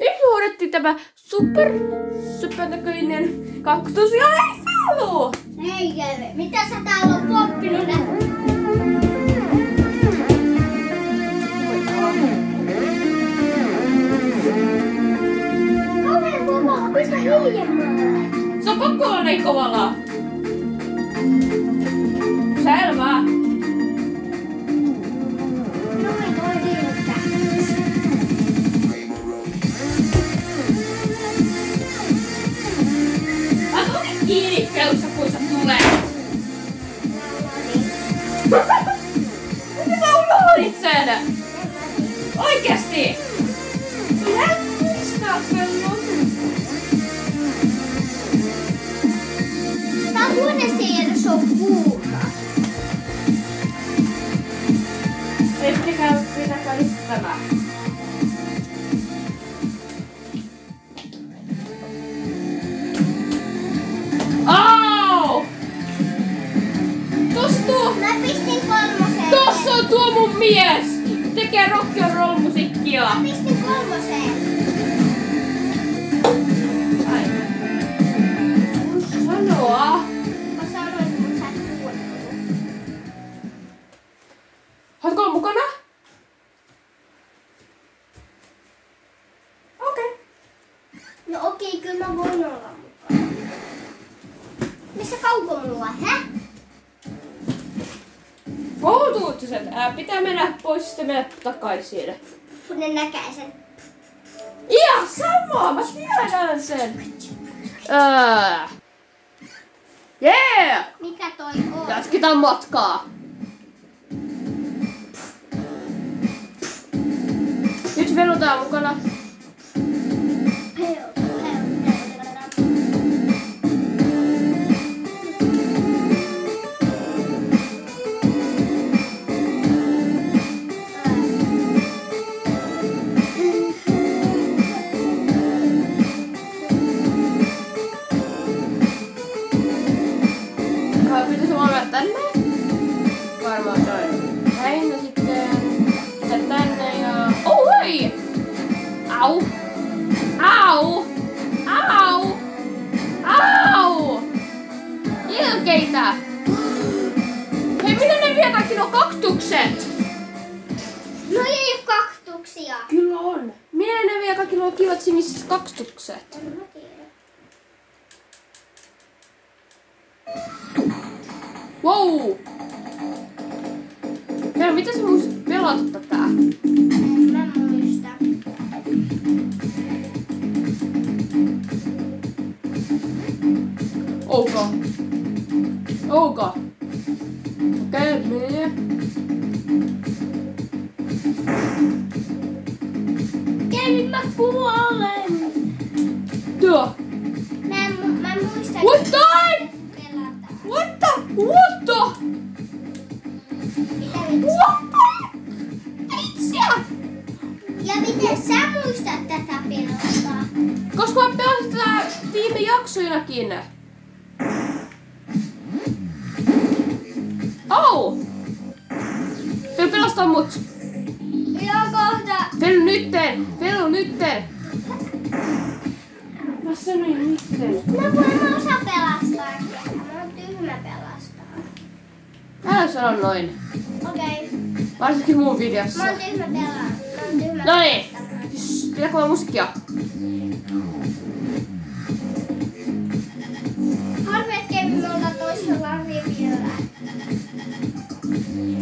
Nyt unohdettiin tämä super, supernäköinen kaktus ja ei halua! Ei käy. Mitä sä täällä on poppinut? Kauhean kovaa. Pistä hiljemmalle. Se on pakko olla niin kovalla. Selvä. Miten sä unohdit sen? Oikeesti! Et muistaa Fellu. Tää huoneeseen on puuta. Ei pitäkää, pitäkää just Tekee rock and roll musiikkia. Mä pistin kolmoseen. Ja sitten mennä takaisin. Kun ne näkee sen. Ihan sama! Mä tiedän sen! Ää. Yeah! Mikä toi on? Jatketaan matkaa. Nyt velutaan mukana. Wow! Ja miten sä muistat pelata tätä? En mä muista. Ouka. Ouka. Okei, mene. Kevin mä kuolen. Tuo. Mä mä en muista. What the? Nytten! Fel nytten! Mä sanoin nytten. Kun en mä osaa pelastaa. Mä oon tyhmä pelastaa. Älä sano noin. Okei. Varsinkin mun Mä videossa. oon tyhmä pelaa. Mä oon tyhmä No niin. Shh, Pitää kuulla musiikkia. Me ollaan toisella rivillä.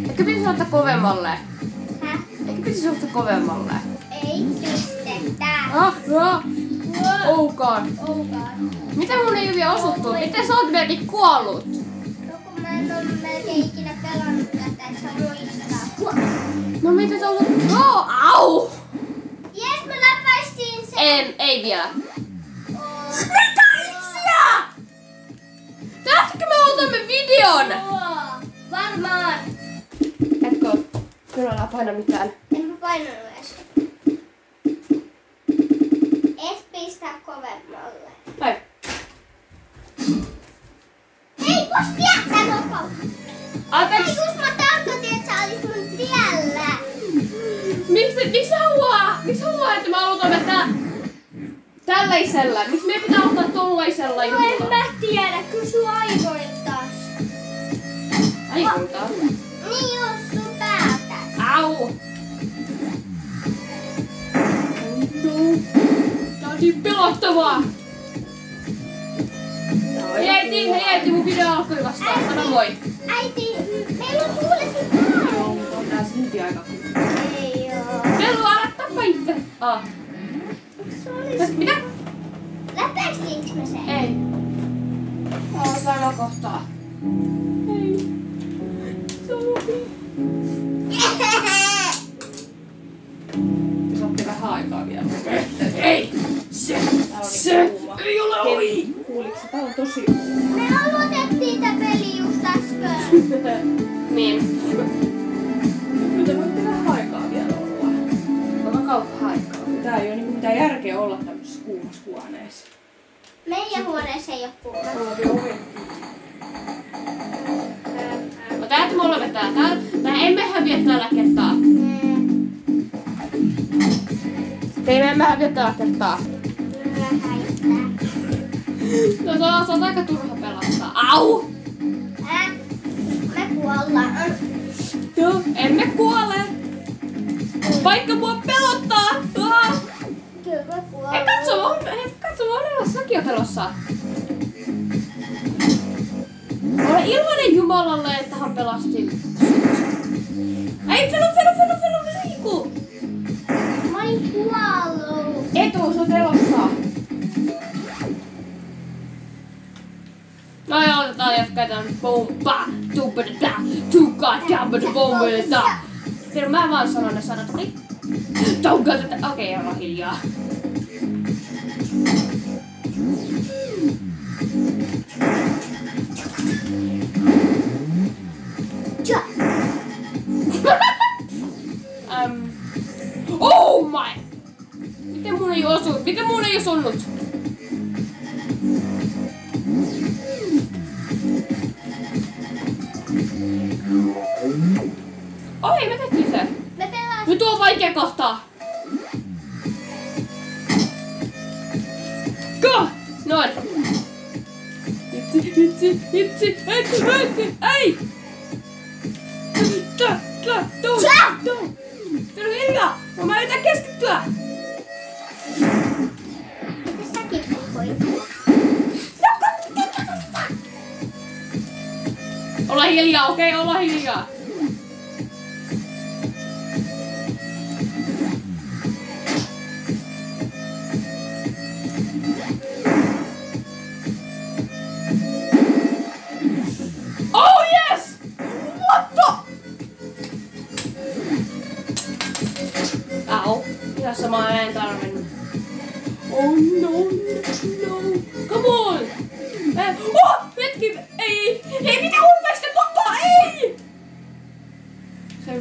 Ehkä pitäisi ottaa kovemmalle. Häh? Ehkä pitäisi ottaa kovemmalle. Ah, ah. Oh god. Oh. Miten mun ei ole vielä osuttu? Miten sä oot melkein kuollut? No kun mä en oo melkein ikinä pelannut tätä, et sä muistaa. No miten sä oot... Oh, au! Jes, mä läpäistin sen. En, ei vielä. Oh. Mitä itsiä? Tähtäkö me otamme videon? Oh. Varmaan. Etkö? Kyllä älä paina mitään. En mä painanut edes. Miksi, miksi sä haluaa, miksi haluaa, että mä aloitan vetää tällaisella? Miksi meidän pitää ottaa tollaisella No en jutulla? mä tiedä, kysy aivoiltas. Aikulta. Niin jos sun päätä. Au! Tää on niin pelottavaa! Hei äiti, hei äiti, mun video alkoi vasta. Sano moi. Äiti, älä tappa itse. Ah. Se olis... Mitä? Läpäistiinkö me sen? Ei. Oh, sano kohtaa. Ei. Se on vähän aikaa vielä. Ei! Se! Se! Ei ole ohi! Kuuliko se? Tää on tosi Me aloitettiin tää peli just äsken. Niin. Tää ei oo niinku mitään järkeä olla tämmöisessä kuumassa huoneessa. Meidän huoneessa ei oo kuuma. No täältä mulla vetää. Tää, tää emme häviä tällä kertaa. Ei me emme häviä tällä kertaa. No se on, se on aika turha pelastaa. Au! Äh, me kuollaan. Joo. Emme kuole. Vaikka mua pelottaa. Ah! Hei katso, hei, katso, mä oon elossa sakiotelossa. Olen iloinen Jumalalle, että hän pelasti. Ei, Felu, Felu, Felu, Felu, liiku! Mä olin kuollut. Etu, se on elossa. No joo, otetaan bomba, tupedada, tuka, jabada, bombada. Tiedä, mä vaan sanon ne sanat, okei? Tuka, okei, olla hiljaa. Ei osunut? Oi, me tehtiin se. Me pelastiin. Nyt on vaikea kohtaa. Go! Noin. Itsi, itsi, itsi, itsi, itsi, ei! Tää, tää, tuu, tuu. Tää on hiljaa. Mä yritän keskittyä. Olla hiljaa, okei, olla hiljaa.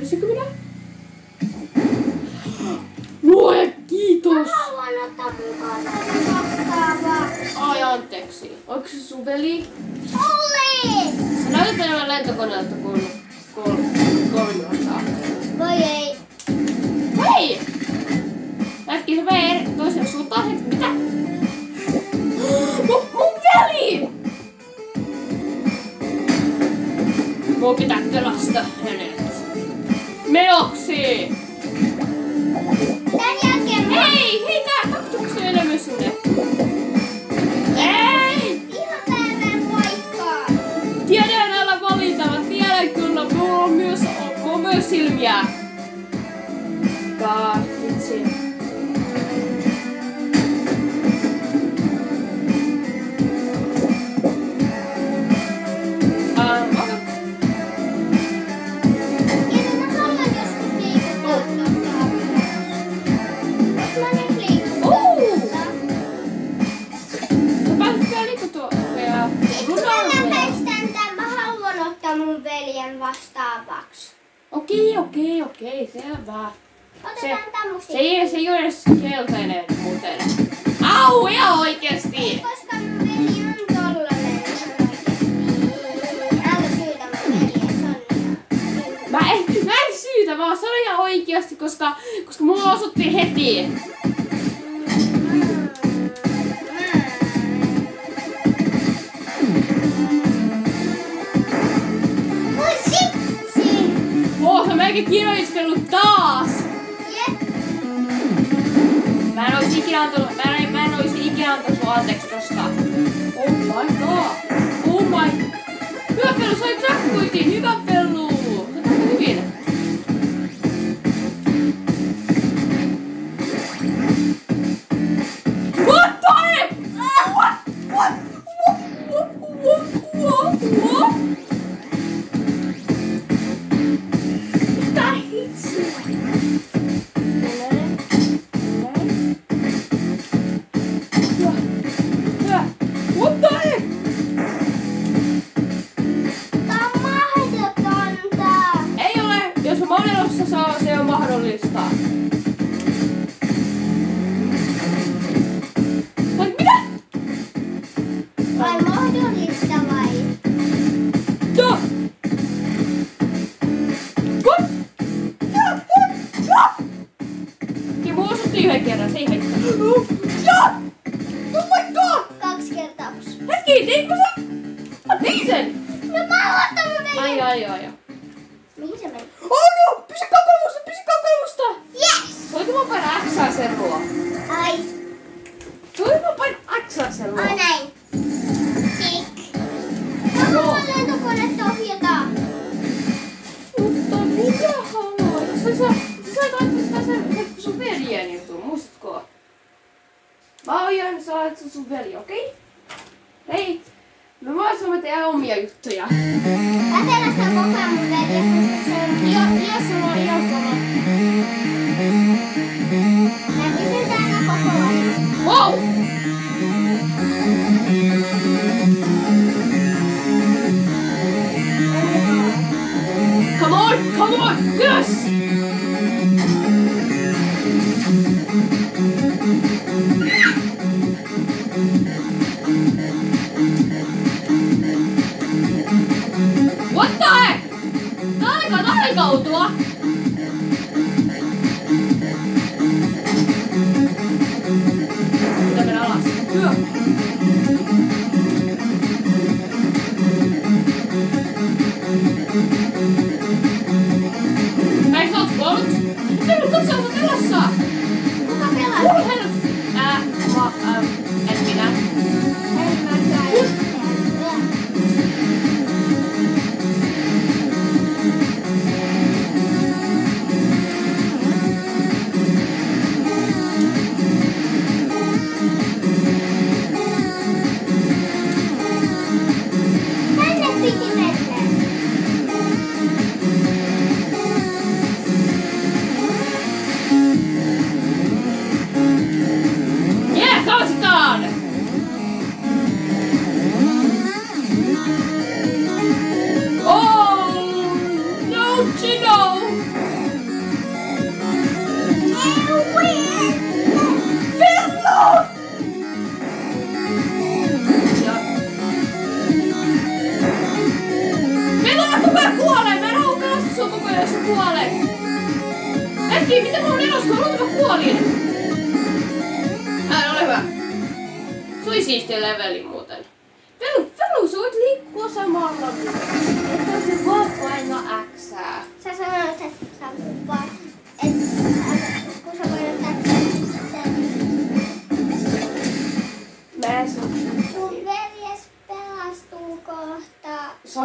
Selvisikö minä? Lue kiitos! Mä haluan ottaa mukaan vastaavaksi. Ai anteeksi. Onko se sun veli? Oli! Sä näytät enemmän lentokoneelta kuin kolmilta. Voi ei. Hei! Hetki se vei toiseen suuntaan. Mitä? Mun, mun veli! Mun pitää pelastaa hänet. Menoksi! Tän jälkeen mä Ei! Hei tää kaktuksen enemmän sinne! Ei! ihan paikkaan. Tiedän älä valita, mä tiedän kyllä, mulla on myös, mulla on myös silmiä. Kaa, Oh my god. Oh my. Who fell aside that? yhden kerran, se ei haittaa. Oh no my god! Kaksi kertaa. Hetki, sen? Mä tein sen! No mä oon ottanut meidän. Ai, ai, ai, ai. Come on, yes!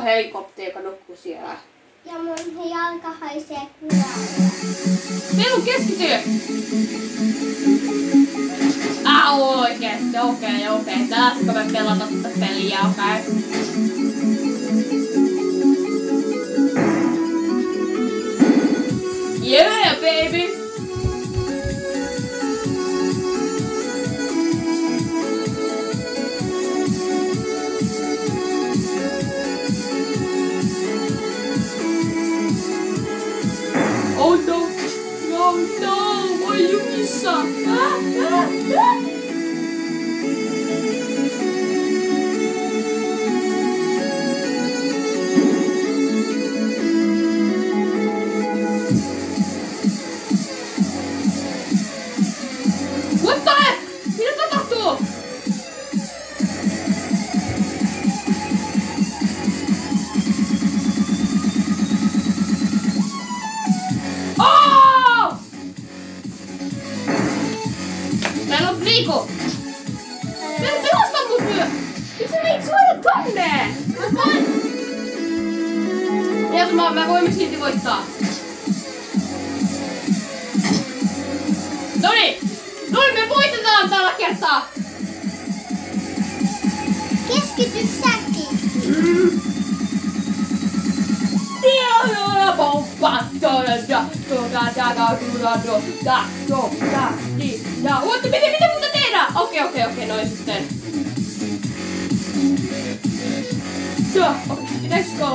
Helikopteri, joka nukkuu siellä? Ja mun jalka haisee kuvalle. Minun keskity! Au oikeesti, okei, okay, okei. Okay. Tästä me pelata tätä peliä, okei. Okay.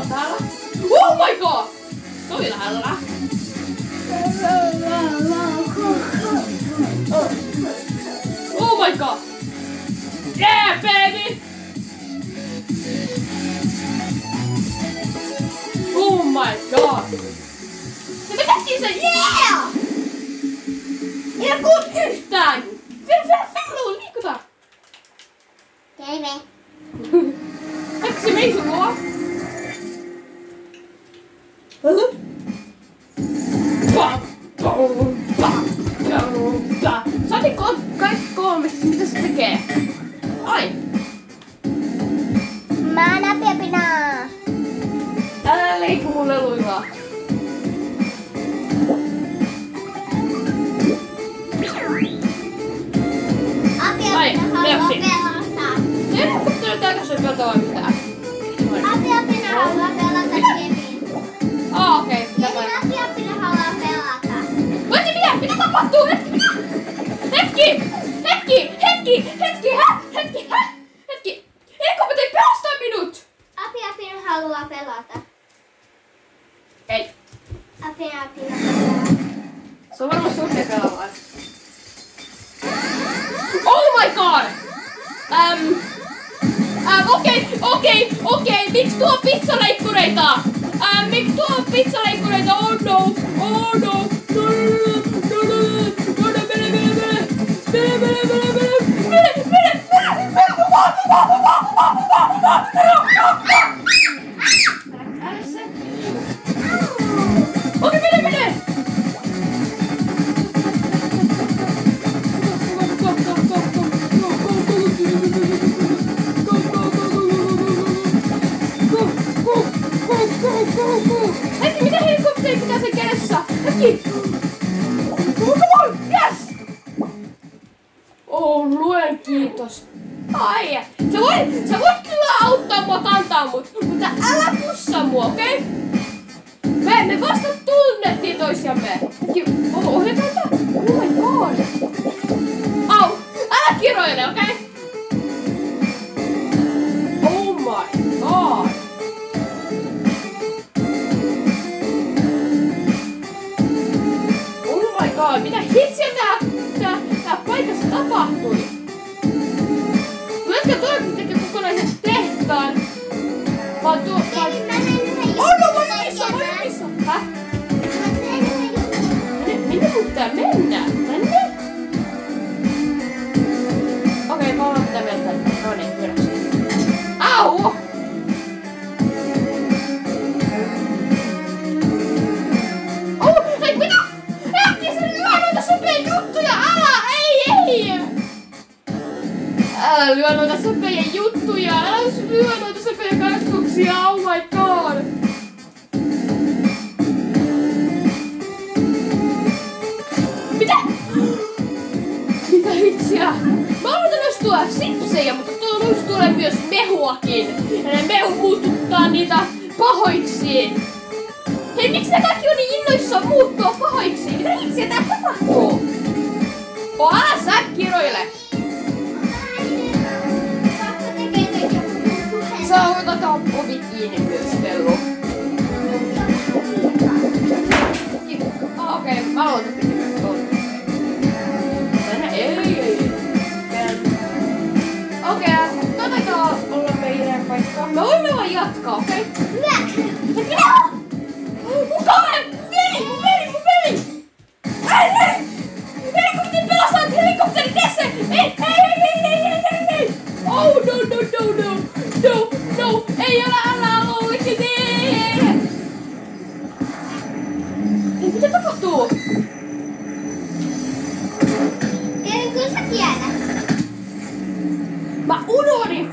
on täällä. Oh my god! Se oli lähellä. Oh my god! Yeah, baby! Oh my god! Se vetättiin sen, yeah! Ei kuut yhtään! Vielä, vielä, vielä, liikutaan! Terve! Eikö se meisu luo? Saatiin kaikki kolme, siis mitä se tekee? Ai! Mä näpiä pinaa! Älä leikku mun leluilla! Apia, Ai, haluaa Thank you. Okei, okay. mä aloitan tekemään meidän paikka. Me voimme vaan jatkaa, okei? Okay? Hyvä! ei ole enää luulisi niin. Ei, mitä tapahtuu? Ei, kyllä sä tiedät. Mä unohdin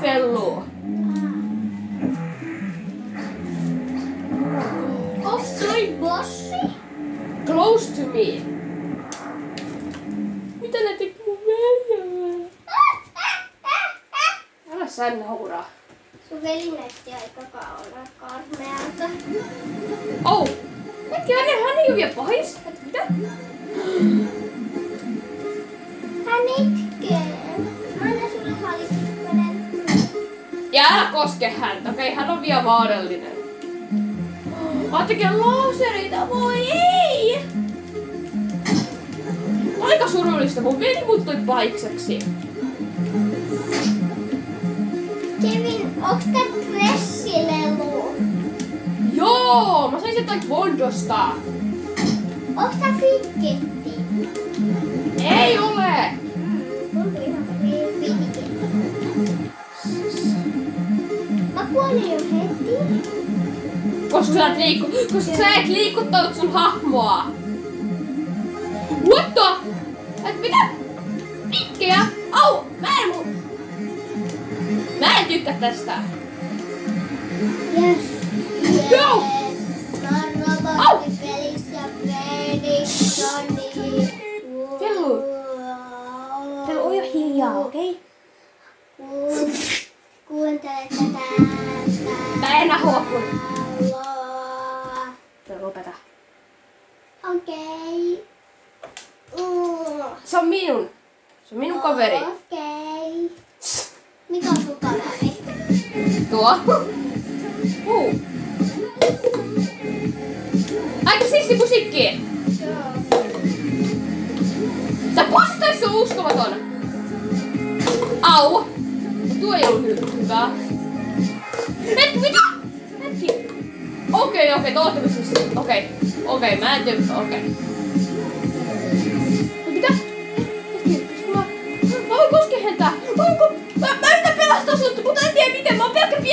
bossi? Close to me. Mitä ne teki mun välillä? Älä sä nauraa. Sun veli näytti aika kauan karmealta. Oh! Näkee, hän, ei ole vielä pahis. Et mitä? Hän itkee. Mä annan sulle. Ja älä koske häntä, okei? Hän on vielä vaarallinen. Hän tekee lasereita, voi ei! Aika surullista, mun veli muuttui pahikseksi. Kevin, onks tää stressilelu? Joo, mä sain sen jotain Bondosta. Onks tää fitketti? Ei ole! Mä kuolin jo heti. Koska sä et liikku, koska sä et liikuttanut sun hahmoa. What the? Et mitä? Pitkeä? Au! Tykkää tästä. Yes. Yes. Joo. Mä oon Au. robottipelissä Fredriksoni. Fellu. Fellu, oo jo hiljaa, okei? Kuun- Kuuntele tätä. Mä en enää huokun. Laulaa. Fellu, lopeta. Okei. Uh. Se on minun. Se on minun kaveri. Okei. Mikä on sun kaveri? Tuo. Uh. Aika siisti musiikki. Joo. Tää postaisi on uskomaton. Au. Tuo ei ollut hy- hyvä. Et mitä? Hetki. Okei, okei, toivottavasti se. Okei. Okei, mä en tykkää. Okei. Mitä?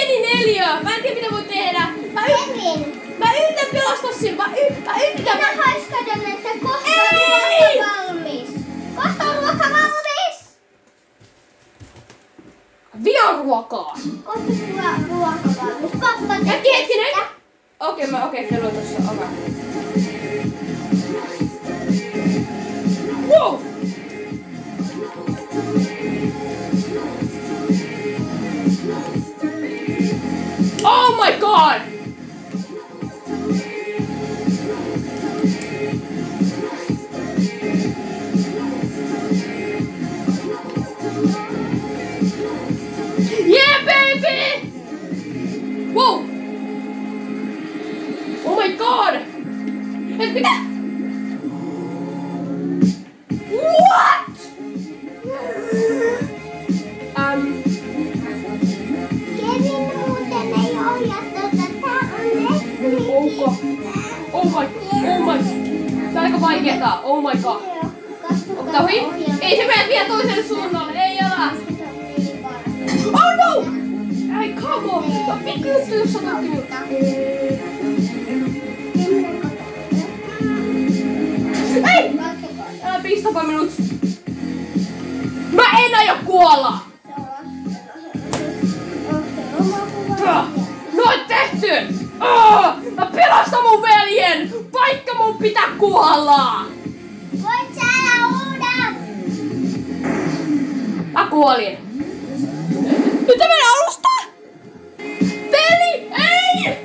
Pieni neliö. Mä en tiedä mitä voi tehdä. Mä, y- Kevin. mä yritän pelastaa sen. Mä, y- mä yritän. Minä haiskadan, että kohta Ei! on ruoka valmis. Kohta on ruoka valmis. Vian ruokaa. Kohta ruo- ruoka valmis. Pappa Hetki, hetkinen. Okei, mä okei, okay, on tossa. Okei. Wow! My god! Yeah, baby! Wow! Oh my god! Kuolin. Nyt menen alusta! Veli! Ei!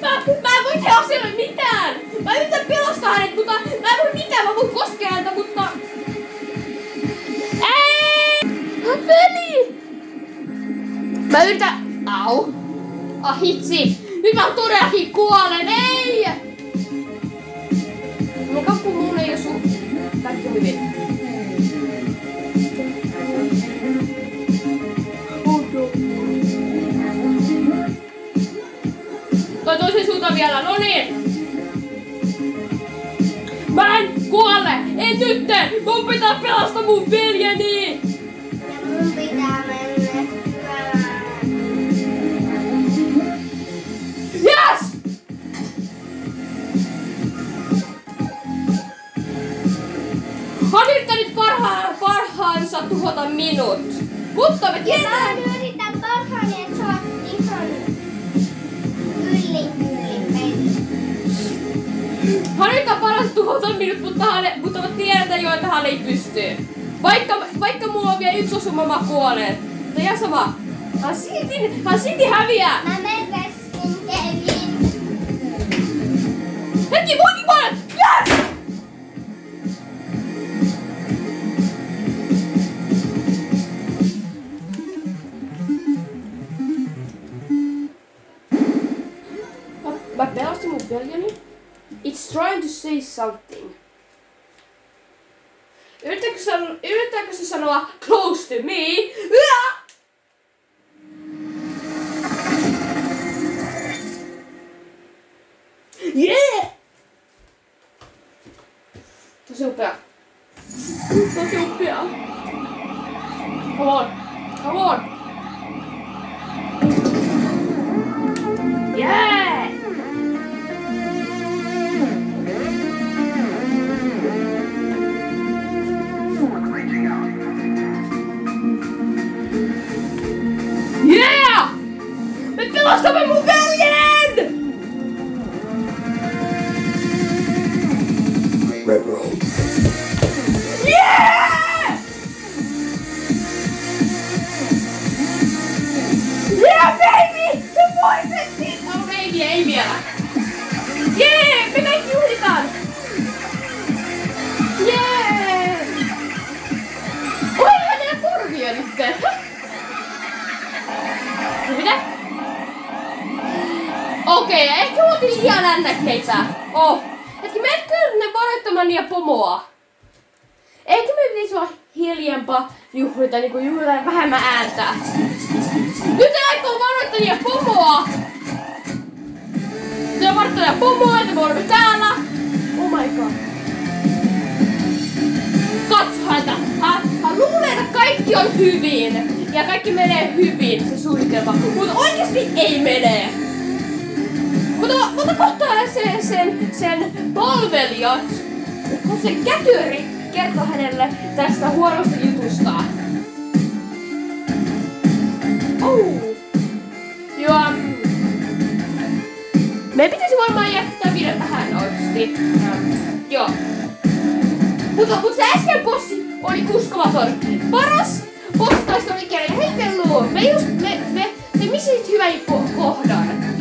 Mä, mä en voi tehdä asialle mitään! Mä yritän pelastaa hänet, mutta mä en voi mitään, mä voin koskea häntä, mutta... Ei! Veli! Mä yritän... Au! Ah hitsi! Nyt mä todellakin kuolen! Ei! Suuntaan vielä, no niin! Mä en kuole! En nytten! Mun pitää pelastaa mun veljeni! Ja mun pitää mennä. Yes! On yrittänyt parhaan, parhaansa tuhota minut. Mutta me Ja mä yritän parhaani, että sä oot ihan yllin yrittää paras tuhota minut, mutta, hän, mutta mä tiedän jo, että hän ei pysty. Vaikka, vaikka mulla on vielä yksi osuma mä kuolen. Mutta ihan sama. Hän silti, hän silti häviää. Mä menen veskin Kevin. Hetki, voinkin kuolen! Yes! Trying to say something. Yrittääkö, sano, yrittääkö se sanoa close to me? Uah! Yeah! Tosi upea. Tosi upea. Come on. Come on. Yeah! Me pelastamme Okei, okay, ehkä oltiin liian ännäkkeitä. Oh. Hetki, menetkö ne varoittamaan ja pomoa? Eikö me pitäisi olla hiljempaa juhlita, niinku juhlita vähemmän ääntä? Nyt ei aikoo varoittajia pomoa! Se on varoittajia pomoa, että me olemme täällä! Oh my god. Katso häntä! Hän, hän luulee, että kaikki on hyvin. Ja kaikki menee hyvin, se suunnitelma. Mutta oikeasti ei mene. Mutta, mutta kohtaa se, sen, sen palvelijat, kun se kätyri kertoo hänelle tästä huonosta jutusta. Oh. Joo. mm. Meidän pitäisi varmaan jättää video tähän oikeesti. Ähm, Joo. Mutta, mutta se äsken bossi oli uskomaton. Paras bossitaista oli kerran. Hei Pellu, me just, me, me, te missit hyvän ko- kohdan.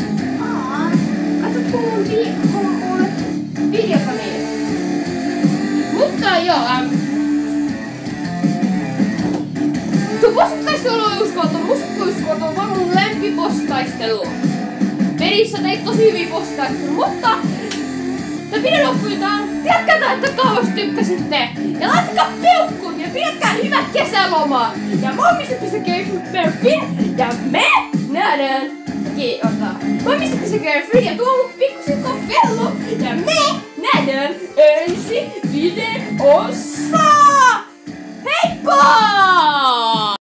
Videota niin? Mutta joo, äm... Tuo bossitaistelu oli uskomaton, musta uskomaton, vaan mun lempibossitaistelu. Pelissä teit tosi hyvin bossitaistelu, mutta... Tämä video loppui tähän. Tiedätkää, että kauas tykkäsitte. Ja laittakaa peukkuun ja pidätkää hyvä kesäloma. Ja Mr. ja me nähdään kaikki ottaa. Voi mistä se Girl ja tuo pikkusen Fellu. Ja me nähdään ensi videossa. Heippa!